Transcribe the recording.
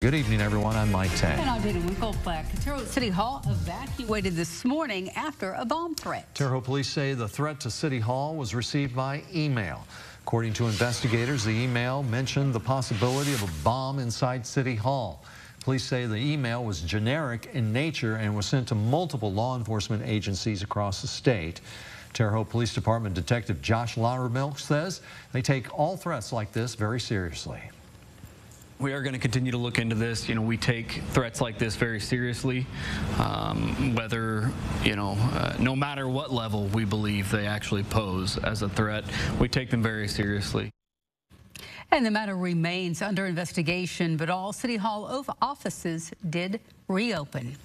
Good evening, everyone. I'm Mike Tang. And I'm Dana Winklepleck. Terre Haute City Hall evacuated this morning after a bomb threat. Terre Haute police say the threat to City Hall was received by email. According to investigators, the email mentioned the possibility of a bomb inside City Hall. Police say the email was generic in nature and was sent to multiple law enforcement agencies across the state. Terre Haute Police Department Detective Josh Laudermilk says they take all threats like this very seriously. We are going to continue to look into this. You know, we take threats like this very seriously, um, whether, you know, uh, no matter what level we believe they actually pose as a threat, we take them very seriously. And the matter remains under investigation, but all City Hall offices did reopen.